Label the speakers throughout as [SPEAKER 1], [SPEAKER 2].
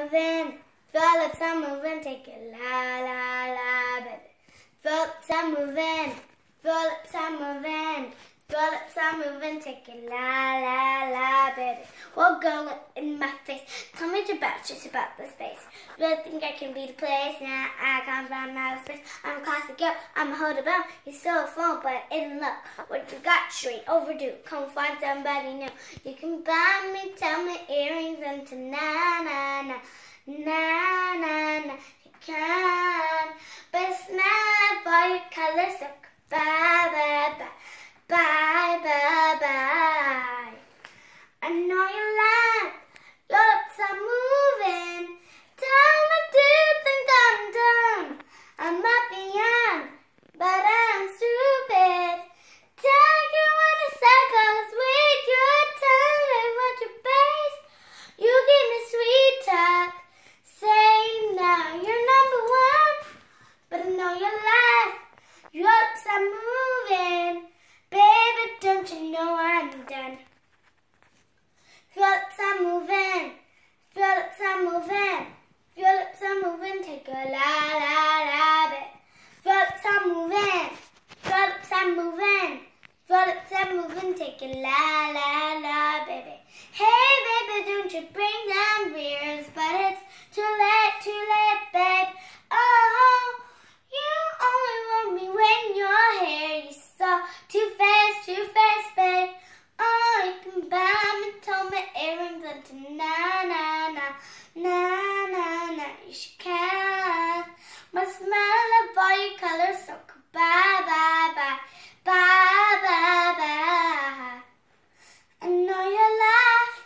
[SPEAKER 1] moving. Phillips, I'm moving. Take it la la la, baby. Phillips, I'm moving. Phillips, I'm moving. Phillips, I'm moving. Take it la la baby. Well, go in my face. Tell me about just about the space. Really think I can be the place? Now I come from outer space. I'm a classic girl. I'm a hold about. You're a phone, but in love. What you got straight overdue. Come find somebody new. You can buy me, tell me earrings and tonight. Na na na na na. na. You can, but it's not for your colors. So bye bye bye bye bye. I know you like your lips are moving. Tell me, do you think I'm dumb? I'm not beyond, but I'm stupid. Take you in a circles with your tongue and what your face. You give me sweet talk. Say now you're number one, but I know your life. Your lips are moving. Baby, don't you know I'm done? Phillips are moving. Phillips are moving. Phillips are moving. Take a la la la bit. Phillips are moving. Phillips are moving. Phillips are moving. Take a la la baby. Hey baby, don't you bring down rears, but it's too late, too late, babe. Oh, you only want me when you're here. You saw too fast, too fast, babe. Oh, you can buy me, tell me earrings and na na na na na na. You should can. My smell of all your colors, so bye bye bye bye bye bye. I know your life,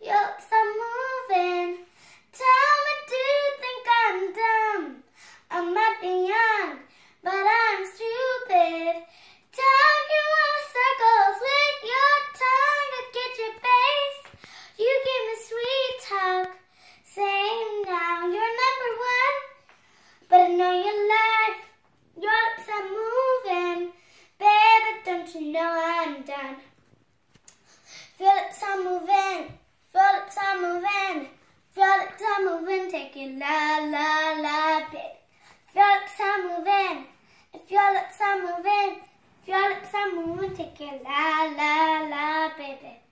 [SPEAKER 1] your lips are moving. Tell me, do you think I'm dumb? I might be young, but I'm stupid. Talk you in circles with your tongue to get your face. You give me sweet talk, saying now you're number one. But I know your life, your lips are moving. Baby, don't you know I'm done? Phillips are moving, moving, if your lips are moving, if your lips are moving, take it la la la, baby.